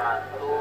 satu.